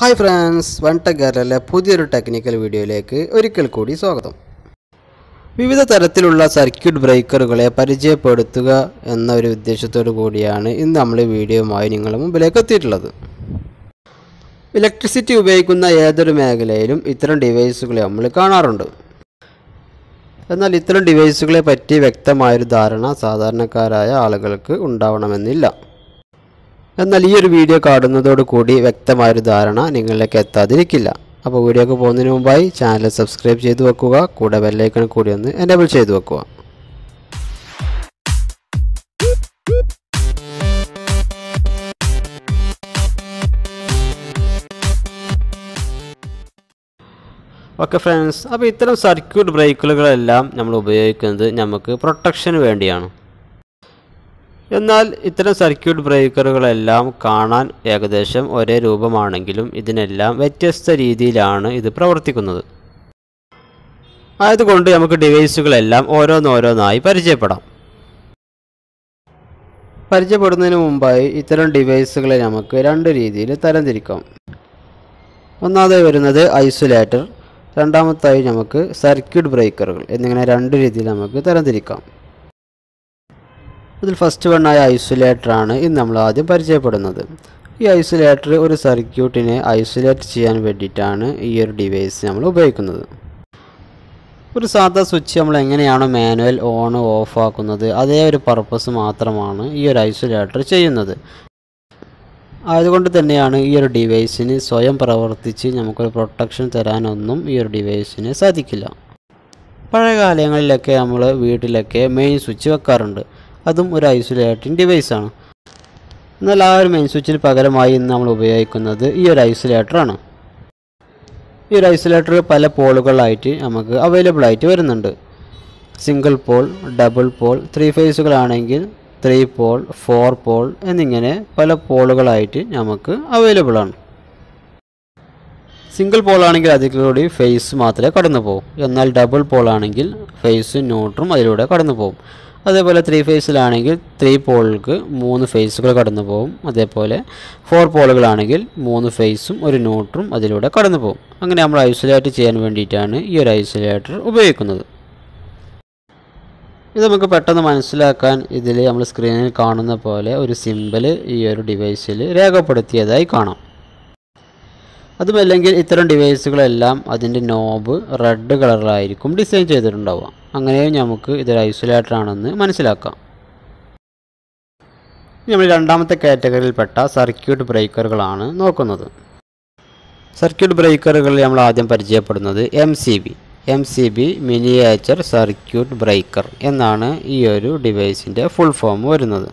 Hi friends one ടെക്കറിലെ പുതിയൊരു technical വീഡിയോയിലേക്ക് ഒരിക്കൽ കൂടി സ്വാഗതം. വിവിധ തരത്തിലുള്ള സർക്യൂട്ട് ബ്രേക്കറുകളെ പരിചയപ്പെടുത്തുക എന്ന ഒരു ഉദ്ദേശത്തോടു കൂടിയാണ് ഇന്ന് നമ്മൾ ഈ വീഡിയോയുമായി നിങ്ങളുടെ മുമ്പിലേക്ക് എത്തിയിട്ടുള്ളത്. ഇലക്ട്രിസിറ്റി ഉപയോഗിക്കുന്ന ഏതൊരു മേഖലയിലും ഇത്തരം ഡിവൈസുകളെ നമ്മൾ കാണാറുണ്ട്. എന്നാൽ ഇത്തരം ഡിവൈസുകളെ പറ്റി വ്യക്തമായൊരു ധാരണ സാധാരണക്കാരായ ആളുകൾക്ക് ഉണ്ടാവണമെന്നില്ല. എന്നാൽ ഈ ഒരു വീഡിയോ കാണുന്നതോട് കൂടി വ്യക്തമായൊരു ധാരണ നിങ്ങളിലേക്ക് എത്താതിരിക്കില്ല. അപ്പോൾ വീഡിയോക്ക് പോകുന്നതിന് മുമ്പായി ചാനൽ സബ്സ്ക്രൈബ് ചെയ്തു വെക്കുക കൂടെ ബെല്ലൈക്കൺ കൂടി ഒന്ന് എനേബിൾ ചെയ്തു വെക്കുക. ഓക്കെ ഫ്രണ്ട്സ് അപ്പോൾ ഇത്തരം സർക്യൂട്ട് ബ്രേക്കുകളെല്ലാം നമ്മൾ ഉപയോഗിക്കുന്നത് നമുക്ക് പ്രൊട്ടക്ഷന് വേണ്ടിയാണ്. എന്നാൽ ഇത്തരം സർക്യൂട്ട് ബ്രേക്കറുകളെല്ലാം കാണാൻ ഏകദേശം ഒരേ രൂപമാണെങ്കിലും ഇതിനെല്ലാം വ്യത്യസ്ത രീതിയിലാണ് ഇത് പ്രവർത്തിക്കുന്നത്. ആയതുകൊണ്ട് നമുക്ക് ഡിവൈസുകളെല്ലാം ഓരോന്നോരോന്നായി പരിചയപ്പെടാം. പരിചയപ്പെടുന്നതിന് മുമ്പായി ഇത്തരം ഡിവൈസുകളെ നമുക്ക് രണ്ട് രീതിയിൽ തരംതിരിക്കാം. ഒന്നാമതായി വരുന്നത് ഐസൊലേറ്റർ രണ്ടാമത്തായി നമുക്ക് സർക്യൂട്ട് ബ്രേക്കറുകൾ എന്നിങ്ങനെ രണ്ട് രീതിയിൽ നമുക്ക് തരംതിരിക്കാം. ഇതിൽ ഫസ്റ്റ് വൺ ആയ ഐസൊലേറ്റർ ആണ് ഇന്ന് നമ്മൾ ആദ്യം പരിചയപ്പെടുന്നത്. ഈ ഐസൊലേറ്റർ ഒരു സർക്യൂട്ടിനെ ഐസൊലേറ്റ് ചെയ്യാൻ വേണ്ടിയിട്ടാണ് ഈ ഒരു ഡിവൈസ് നമ്മൾ ഉപയോഗിക്കുന്നത്. ഒരു സാധാ സ്വിച്ച് നമ്മൾ എങ്ങനെയാണോ മാനുവൽ ഓൺ ഓഫ് ആക്കുന്നത് അതേ ഒരു പർപ്പസ് മാത്രമാണ് ഈ ഒരു ഐസൊലേറ്റർ ചെയ്യുന്നത്. ആയതുകൊണ്ട് തന്നെയാണ് ഈ ഒരു ഡിവൈസിന് സ്വയം പ്രവർത്തിച്ച് നമുക്കൊരു പ്രൊട്ടക്ഷൻ തരാനൊന്നും ഈ ഒരു ഡിവൈസിന് സാധിക്കില്ല. പഴയ കാലങ്ങളിലൊക്കെ നമ്മൾ വീട്ടിലൊക്കെ മെയിൻ സ്വിച്ച് വെക്കാറുണ്ട്. അതും ഒരു ഐസൊലേറ്റിംഗ് ഡിവൈസാണ്. എന്നാൽ ആ ഒരു മെയിൻ സ്വിച്ചിന് പകരമായി ഇന്ന് നമ്മൾ ഉപയോഗിക്കുന്നത് ഈ ഒരു ഐസൊലേറ്ററാണ്. ഈ ഒരു ഐസൊലേറ്റർ പല പോളുകളായിട്ട് നമുക്ക് അവൈലബിൾ ആയിട്ട് വരുന്നുണ്ട്. Single pole double pole three ഫേസുകളാണെങ്കിൽ three pole four pole എന്നിങ്ങനെ പല പോളുകളായിട്ട് നമുക്ക് അവൈലബിൾ ആണ്. സിംഗിൾ പോൾ ആണെങ്കിൽ അതിലൂടെ ഫേസ് മാത്രമേ കടന്നു പോകും എന്നാൽ ഡബിൾ പോൾ ആണെങ്കിൽ ഫേസും ന്യൂട്രും അതിലൂടെ കടന്നു പോകും അതേപോലെ ത്രീ ഫേസിലാണെങ്കിൽ ത്രീ പോളുകൾക്ക് മൂന്ന് ഫേസുകൾ കടന്നു പോകും അതേപോലെ ഫോർ പോളുകളാണെങ്കിൽ മൂന്ന് ഫേസും ഒരു ന്യൂട്രും അതിലൂടെ കടന്നു പോകും അങ്ങനെ നമ്മൾ ഐസൊലേറ്റ് ചെയ്യാൻ വേണ്ടിയിട്ടാണ് ഈ ഒരു ഐസൊലേറ്റർ ഉപയോഗിക്കുന്നത്. ഇത് നമുക്ക് പെട്ടെന്ന് മനസ്സിലാക്കാൻ ഇതിൽ നമ്മൾ സ്ക്രീനിൽ കാണുന്ന പോലെ ഒരു സിമ്പിൾ ഈ ഒരു ഡിവൈസിൽ രേഖപ്പെടുത്തിയതായി കാണാം. അതുമല്ലെങ്കിൽ ഇത്തരം ഡിവൈസുകളെല്ലാം അതിന്റെ നോബ് റെഡ് കളറിലായിരിക്കും ഡിസൈൻ ചെയ്തിട്ടുണ്ടാവുക. അങ്ങനെയും നമുക്ക് ഇതൊരു ഐസൊലേറ്റർ ആണെന്ന് മനസ്സിലാക്കാം നമ്മൾ രണ്ടാമത്തെ കാറ്റഗറിയിൽപ്പെട്ട സർക്യൂട്ട് ബ്രേക്കറുകളാണ് നോക്കുന്നത്. സർക്യൂട്ട് ബ്രേക്കറുകളിൽ നമ്മൾ ആദ്യം പരിചയപ്പെടുന്നത് M C B M C B miniature circuit breaker എന്നാണ് ഈ ഒരു ഡിവൈസിന്റെ ഫുൾ ഫോം വരുന്നത്.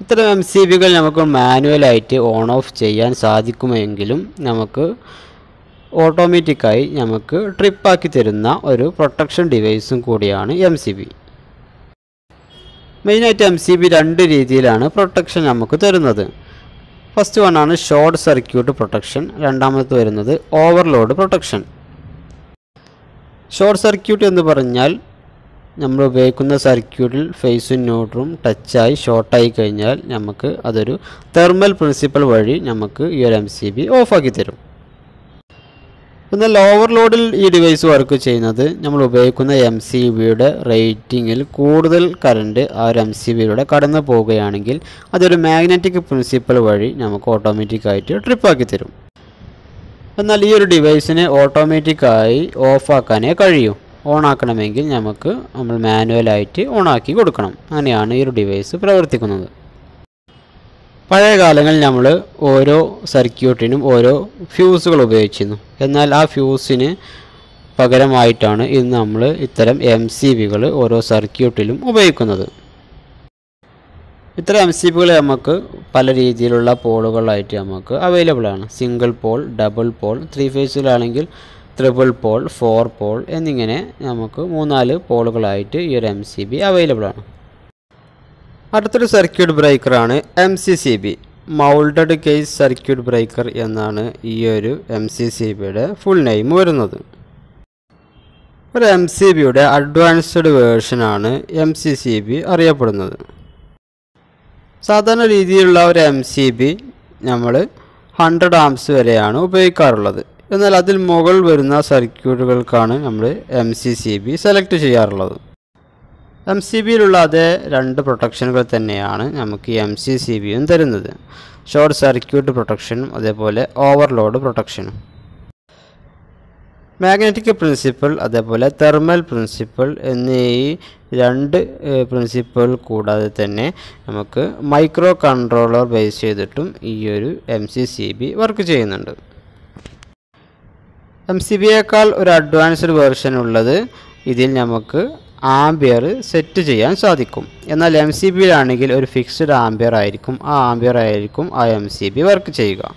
ഇത്തരം എം സി ബികൾ നമുക്ക് മാനുവലായിട്ട് ഓൺ ഓഫ് ചെയ്യാൻ സാധിക്കുമെങ്കിലും നമുക്ക് ഓട്ടോമാറ്റിക്കായി നമുക്ക് ട്രിപ്പാക്കി തരുന്ന ഒരു പ്രൊട്ടക്ഷൻ ഡിവൈസും കൂടിയാണ് എം സി ബി മെയിനായിട്ട് എം സി ബി രണ്ട് രീതിയിലാണ് പ്രൊട്ടക്ഷൻ നമുക്ക് തരുന്നത്. ഫസ്റ്റ് വണ്ണാണ് ഷോർട്ട് സർക്യൂട്ട് പ്രൊട്ടക്ഷൻ രണ്ടാമത് വരുന്നത് ഓവർലോഡ് പ്രൊട്ടക്ഷൻ ഷോർട്ട് സർക്യൂട്ട് എന്ന് പറഞ്ഞാൽ നമ്മൾ ഉപയോഗിക്കുന്ന സർക്യൂട്ടിൽ ഫേസും ന്യൂട്രും ടച്ചായി ഷോർട്ടായി കഴിഞ്ഞാൽ നമുക്ക് അതൊരു തെർമൽ പ്രിൻസിപ്പൾ വഴി നമുക്ക് ഈ ഒരു എം സി ബി ഓഫാക്കി തരും. എന്നാൽ ഓവർലോഡിൽ ഈ ഡിവൈസ് വർക്ക് ചെയ്യുന്നത് നമ്മൾ ഉപയോഗിക്കുന്ന എം സി ബിയുടെ റേറ്റിങ്ങിൽ കൂടുതൽ കറണ്ട് ആ ഒരു എം സി ബിയിലൂടെ കടന്നു പോവുകയാണെങ്കിൽ അതൊരു മാഗ്നറ്റിക് പ്രിൻസിപ്പൽ വഴി നമുക്ക് ഓട്ടോമാറ്റിക്കായിട്ട് ട്രിപ്പാക്കി തരും. എന്നാൽ ഈ ഒരു ഡിവൈസിനെ ഓട്ടോമാറ്റിക്കായി ഓഫാക്കാനേ കഴിയൂ. ഓണാക്കണമെങ്കിൽ നമുക്ക് നമ്മൾ മാനുവലായിട്ട് ഓണാക്കി കൊടുക്കണം. അങ്ങനെയാണ് ഈ ഒരു ഡിവൈസ് പ്രവർത്തിക്കുന്നത്. പഴയ കാലങ്ങളിൽ നമ്മൾ ഓരോ സർക്യൂട്ടിനും ഓരോ ഫ്യൂസുകൾ ഉപയോഗിച്ചിരുന്നു. എന്നാൽ ആ ഫ്യൂസിന് പകരമായിട്ടാണ് ഇന്ന് നമ്മൾ ഇത്തരം എം സി ബികൾ ഓരോ സർക്യൂട്ടിലും ഉപയോഗിക്കുന്നത്. ഇത്തരം എം സി ബികൾ നമുക്ക് പല രീതിയിലുള്ള പോളുകളായിട്ട് നമുക്ക് അവൈലബിൾ ആണ്. Single pole double pole three ഫേസിലാണെങ്കിൽ triple pole four pole എന്നിങ്ങനെ നമുക്ക് മൂന്നാൽ പോളുകളായിട്ട് ഈ ഒരു എം സി ബി അവൈലബിൾ ആണ്. അടുത്തൊരു circuit ബ്രേക്കറാണ് M C C B moulded case circuit breaker എന്നാണ് ഈ ഒരു എം സി സി ബിയുടെ ഫുൾ നെയിം വരുന്നത്. ഒരു എം സി ബിയുടെ അഡ്വാൻസ്ഡ് വേർഷനാണ് എം സി സി ബി അറിയപ്പെടുന്നത്. സാധാരണ രീതിയിലുള്ള ഒരു എം സി ബി നമ്മൾ ഹൺഡ്രഡ് ആംസ് വരെയാണ് ഉപയോഗിക്കാറുള്ളത്. എന്നാൽ അതിൽ മുകൾ വരുന്ന സർക്യൂട്ടുകൾക്കാണ് നമ്മൾ M C C B select ചെയ്യാറുള്ളത്. എം സി ബിയിലുള്ള അതേ രണ്ട് പ്രൊട്ടക്ഷനുകൾ തന്നെയാണ് നമുക്ക് എം സി സി ബിയും തരുന്നത്. ഷോർട്ട് സർക്യൂട്ട് പ്രൊട്ടക്ഷനും അതേപോലെ ഓവർലോഡ് പ്രൊട്ടക്ഷനും മാഗ്നറ്റിക് പ്രിൻസിപ്പിൾ അതേപോലെ തെർമൽ പ്രിൻസിപ്പിൾ എന്നീ രണ്ട് പ്രിൻസിപ്പിൾ കൂടാതെ തന്നെ നമുക്ക് മൈക്രോ കൺട്രോളർ ബേസ് ചെയ്തിട്ടും ഈ ഒരു M C C B work ചെയ്യുന്നുണ്ട്. എം സി ബിയേക്കാൾ ഒരു അഡ്വാൻസ്ഡ് വേർഷൻ ഉള്ളത് ഇതിൽ നമുക്ക് ആംബിയർ സെറ്റ് ചെയ്യാൻ സാധിക്കും. എന്നാൽ എം സി ബിയിലാണെങ്കിൽ ഒരു ഫിക്സ്ഡ് ആംബിയർ ആയിരിക്കും. ആ ആംബിയർ ആയിരിക്കും ആ എം സി ബി വർക്ക് ചെയ്യുക.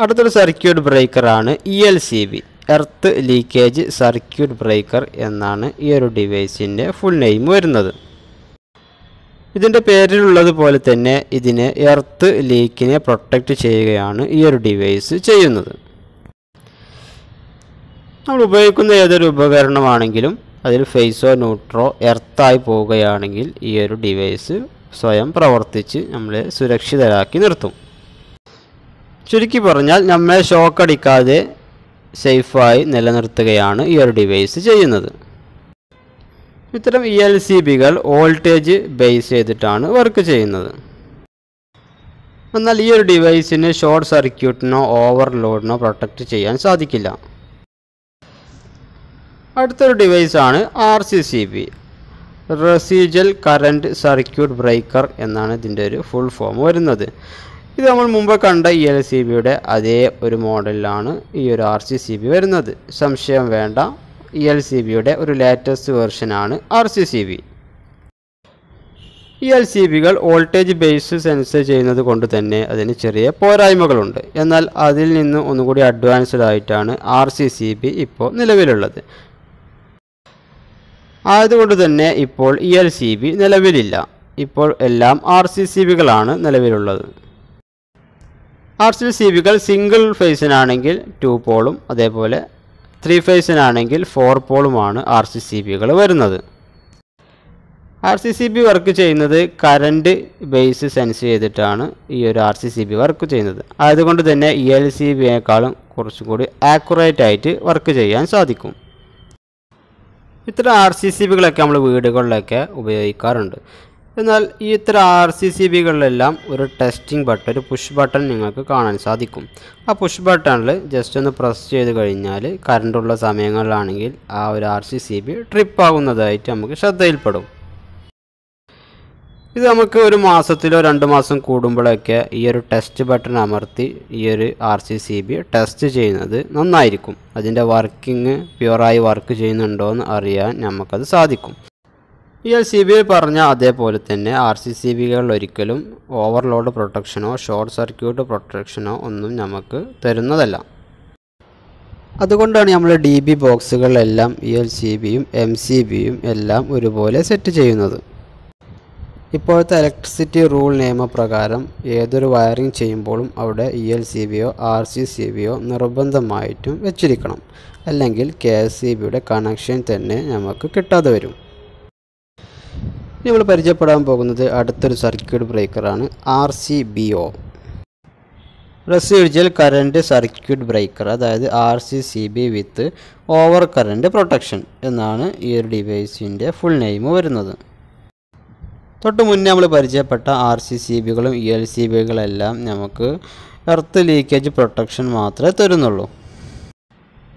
അടുത്തൊരു circuit ബ്രേക്കറാണ് E L C B earth leakage circuit breaker എന്നാണ് ഈ ഒരു ഡിവൈസിന്റെ ഫുൾ നെയിം വരുന്നത്. ഇതിന്റെ പേരിലുള്ളത് പോലെ തന്നെ ഇതിനെ എർത്ത് ലീക്കിനെ പ്രൊട്ടക്റ്റ് ചെയ്യുകയാണ് ഈ ഒരു ഡിവൈസ് ചെയ്യുന്നത്. നമ്മൾ ഉപയോഗിക്കുന്ന ഏതൊരു ഉപകരണമാണെങ്കിലും അതിൽ ഫേസോ ന്യൂട്രോ എർത്തായി പോവുകയാണെങ്കിൽ ഈ ഒരു ഡിവൈസ് സ്വയം പ്രവർത്തിച്ച് നമ്മളെ സുരക്ഷിതരാക്കി നിർത്തും. ചുരുക്കി പറഞ്ഞാൽ നമ്മളെ ഷോക്ക് അടിക്കാതെ സേഫായി നിലനിർത്തുകയാണ് ഈ ഒരു ഡിവൈസ് ചെയ്യുന്നത്. ഇത്തരം ഇ എൽ സി ബികൾ വോൾട്ടേജ് ബേസ് ചെയ്തിട്ടാണ് വർക്ക് ചെയ്യുന്നത്. എന്നാൽ ഈ ഒരു ഡിവൈസിന് ഷോർട്ട് സർക്യൂട്ടിനോ ഓവർലോഡിനോ പ്രൊട്ടക്റ്റ് ചെയ്യാൻ സാധിക്കില്ല. അടുത്തൊരു ഡിവൈസാണ് R C C B residual current circuit breaker എന്നാണ് ഇതിന്റെ ഒരു ഫുൾ ഫോം വരുന്നത്. ഇത് നമ്മൾ മുമ്പ് കണ്ട ഇ എൽ സി ബിയുടെ അതേ ഒരു മോഡലിലാണ് ഈ ഒരു ആർ സി സി ബി വരുന്നത്. സംശയം വേണ്ട ഇ എൽ സി ബിയുടെ ഒരു latest വെർഷനാണ് R C C B E L C ബികൾ voltage base sense ചെയ്യുന്നത് കൊണ്ട് തന്നെ അതിന് ചെറിയ പോരായ്മകളുണ്ട്. എന്നാൽ അതിൽ നിന്ന് ഒന്നുകൂടി അഡ്വാൻസ്ഡ് ആയിട്ടാണ് ആർ സി സി ബി ഇപ്പോൾ നിലവിലുള്ളത്. ആയതുകൊണ്ട് തന്നെ ഇപ്പോൾ ഇ എൽ സി ബി നിലവിലില്ല. ഇപ്പോൾ എല്ലാം ആർ സി സി ബികളാണ് നിലവിലുള്ളത്. ആർ സി സി ബികൾ സിംഗിൾ ഫേസിനാണെങ്കിൽ ടു പോളും അതേപോലെ ത്രീ ഫേസിനാണെങ്കിൽ ഫോർ പോളുമാണ് ആർ സി സി ബികൾ വരുന്നത്. R C C B work ചെയ്യുന്നത് കറണ്ട് ബേസ് സെൻസ് ചെയ്തിട്ടാണ് ഈ ഒരു R C C B work ചെയ്യുന്നത്. അതുകൊണ്ട് തന്നെ ഇ എൽ സി ബിയേക്കാളും കുറച്ചും കൂടി ആക്യുറേറ്റ് ആയിട്ട് വർക്ക് ചെയ്യാൻ സാധിക്കും. ഇത്തരം ആർ സി സി ബികളൊക്കെ നമ്മൾ വീടുകളിലൊക്കെ ഉപയോഗിക്കാറുണ്ട്. എന്നാൽ ഈ ഇത്തരം ആർ സി സി ബികളിലെല്ലാം ഒരു ടെസ്റ്റിംഗ് ബട്ടൺ ഒരു പുഷ് ബട്ടൺ നിങ്ങൾക്ക് കാണാൻ സാധിക്കും. ആ പുഷ് ബട്ടണിൽ ജസ്റ്റ് ഒന്ന് പ്രസ് ചെയ്ത് കഴിഞ്ഞാൽ കറണ്ടുള്ള സമയങ്ങളിലാണെങ്കിൽ ആ ഒരു R C C B trip ആകുന്നതായിട്ട് നമുക്ക് ശ്രദ്ധയിൽപ്പെടും. ഇത് നമുക്ക് ഒരു മാസത്തിലോ രണ്ട് മാസം കൂടുമ്പോഴൊക്കെ ഈ ഒരു ടെസ്റ്റ് ബട്ടൺ അമർത്തി ഈ ഒരു R C C B test ചെയ്യുന്നത് നന്നായിരിക്കും. അതിന്റെ വർക്കിംഗ് പ്യുവറായി വർക്ക് ചെയ്യുന്നുണ്ടോ എന്ന് അറിയാൻ നമുക്കത് സാധിക്കും. ഈ എൽ സി ബിയിൽ പറഞ്ഞ അതേപോലെ തന്നെ ആർ സി സി ബികൾ ഒരിക്കലും ഓവർലോഡ് പ്രൊട്ടക്ഷനോ ഷോർട്ട് സർക്യൂട്ട് പ്രൊട്ടക്ഷനോ ഒന്നും നമുക്ക് തരുന്നതല്ല. അതുകൊണ്ടാണ് നമ്മൾ ഡി ബി ബോക്സുകളെല്ലാം ഇ എൽ സി ബിയും എം സി ബിയും എല്ലാം ഒരുപോലെ സെറ്റ് ചെയ്യുന്നത്. ഇപ്പോഴത്തെ ഇലക്ട്രിസിറ്റി റൂൾ നിയമപ്രകാരം ഏതൊരു വയറിംഗ് ചെയ്യുമ്പോഴും അവിടെ ഇ എൽ സി ബിയോ ആർ സി സി ബിയോ നിർബന്ധമായിട്ടും വെച്ചിരിക്കണം. അല്ലെങ്കിൽ കെ എസ് സി ബിയുടെ കണക്ഷൻ തന്നെ നമുക്ക് കിട്ടാതെ വരും. നമ്മൾ പരിചയപ്പെടാൻ പോകുന്നത് അടുത്തൊരു circuit ബ്രേക്കറാണ് R C B O residual current circuit breaker അതായത് R C C B with over current protection എന്നാണ് ഈ ഒരു ഡിവൈസിന്റെ ഫുൾ നെയിം വരുന്നത്. തൊട്ട് മുന്നേ നമ്മൾ പരിചയപ്പെട്ട ആർ സി സി ബികളും ഇ എൽ സി ബികളെല്ലാം നമുക്ക് എർത്ത് ലീക്കേജ് പ്രൊട്ടക്ഷൻ മാത്രമേ തരുന്നുള്ളൂ.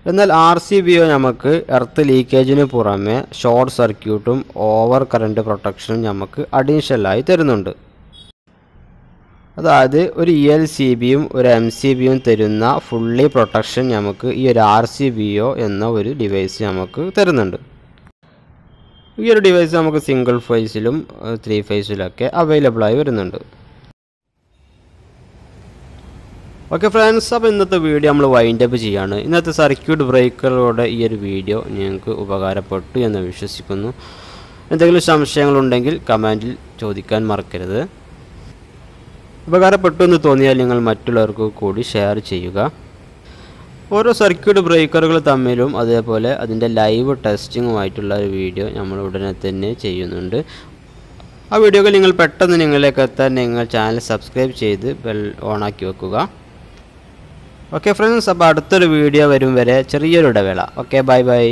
എന്നാൽ ആർ സി ബി ഒ നമുക്ക് എർത്ത് ലീക്കേജിന് പുറമെ ഷോർട്ട് സർക്യൂട്ടും ഓവർ കറന്റ് പ്രൊട്ടക്ഷനും നമുക്ക് അഡീഷണലായി തരുന്നുണ്ട്. അതായത് ഒരു ഇ എൽ സി ബിയും ഒരു എം സി ബിയും തരുന്ന ഫുള്ളി പ്രൊട്ടക്ഷൻ നമുക്ക് ഈ ഒരു ആർ സി ബി ഒ എന്ന ഒരു ഡിവൈസ് നമുക്ക് തരുന്നുണ്ട്. ഈ ഒരു ഡിവൈസ് നമുക്ക് സിംഗിൾ ഫേസിലും ത്രീ ഫേസിലൊക്കെ അവൈലബിൾ ആയി വരുന്നുണ്ട്. ഓക്കെ ഫ്രണ്ട്സ് അപ്പോൾ ഇന്നത്തെ വീഡിയോ നമ്മൾ വൈൻഡ് അപ്പ് ചെയ്യാണ്. ഇന്നത്തെ സർക്യൂട്ട് ബ്രേക്കറുടെ ഈ ഒരു വീഡിയോ ഞങ്ങൾക്ക് ഉപകാരപ്പെട്ടു എന്ന് വിശ്വസിക്കുന്നു. എന്തെങ്കിലും സംശയങ്ങളുണ്ടെങ്കിൽ കമന്റിൽ ചോദിക്കാൻ മറക്കരുത്. ഉപകാരപ്പെട്ടു എന്ന് തോന്നിയാൽ നിങ്ങൾ മറ്റുള്ളവർക്ക് കൂടി ഷെയർ ചെയ്യുക. ഓരോ സർക്യൂട്ട് ബ്രേക്കറുകൾ തമ്മിലും അതേപോലെ അതിന്റെ ലൈവ് ടെസ്റ്റിങ്ങുമായിട്ടുള്ള ഒരു വീഡിയോ നമ്മൾ ഉടനെ തന്നെ ചെയ്യുന്നുണ്ട്. ആ വീഡിയോകൾ നിങ്ങൾ പെട്ടെന്ന് നിങ്ങളിലേക്ക് എത്താൻ നിങ്ങൾ ചാനൽ സബ്സ്ക്രൈബ് ചെയ്ത് ബെൽ ഓണാക്കി വെക്കുക. ഓക്കെ ഫ്രണ്ട്സ് അപ്പോൾ അടുത്തൊരു വീഡിയോ വരും വരെ ചെറിയൊരു ഇടവേള. Okay bye bye